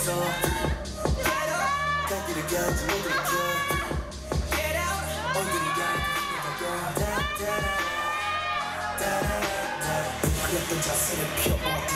있어. 갈 길을 가지 못하게 어디를 가도 그랬던 자세를 펴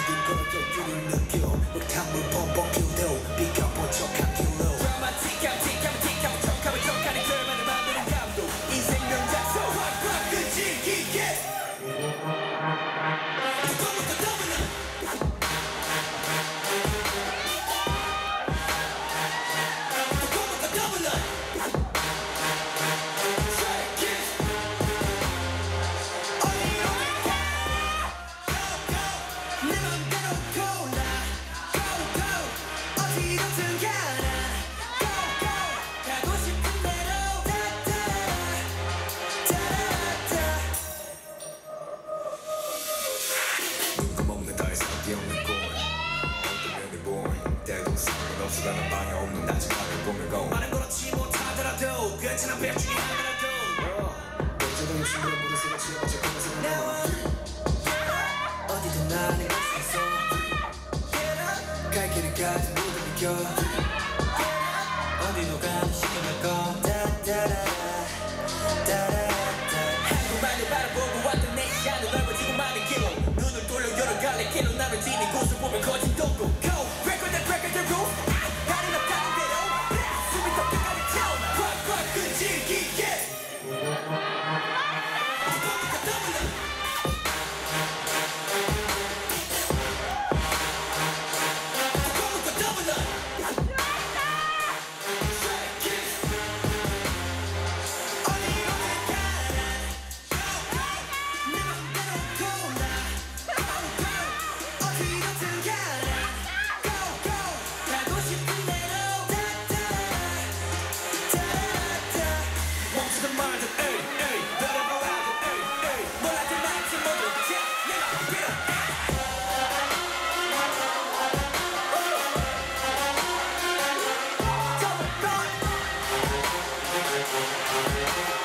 나의 사기 없는 나지막을 보면 고 많은 그렇지 못하더라도 괜찮아 배중에 하나라도 어제도 욕심으로 모든 생각 갈 가지 못하게 어디로 가도 신경을 꺼 따따라라 따라따. 한국만을 바라보고 왔던 내 시야는 넓어지고 많은 길로. 눈을 돌려 여러 갈래 길로 나를 지닌 곳을 보면 거진 Go Bye.